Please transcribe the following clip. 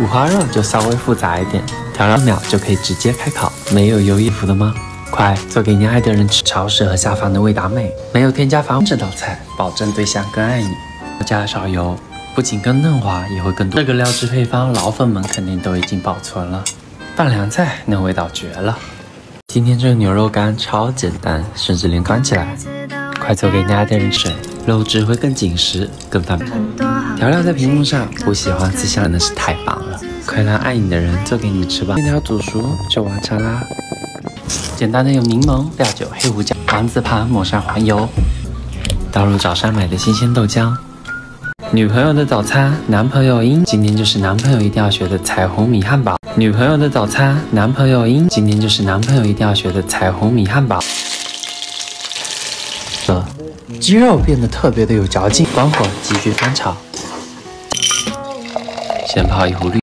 五花肉就稍微复杂一点，调料秒就可以直接开烤。没有油衣服的吗？快做给你爱的人吃，超适合下饭的味达美，没有添加防腐这道菜保证对象更爱你。加少油，不仅更嫩滑，也会更多。这个料汁配方，老粉们肯定都已经保存了。拌凉菜，那味道绝了。今天这个牛肉干超简单，甚至连端起来。快做给你爱的人吃，肉质会更紧实，更翻盘。调料在屏幕上，不喜欢吃香的是太棒了。快让爱你的人做给你吃吧。面条煮熟就完成啦。简单的用柠檬、料酒、黑胡椒，丸子盘抹上黄油，倒入早上买的新鲜豆浆。女朋友的早餐，男朋友应。今天就是男朋友一定要学的彩虹米汉堡。女朋友的早餐，男朋友应。今天就是男朋友一定要学的彩虹米汉堡。鸡肉变得特别的有嚼劲，关火继续翻炒，先泡一壶绿。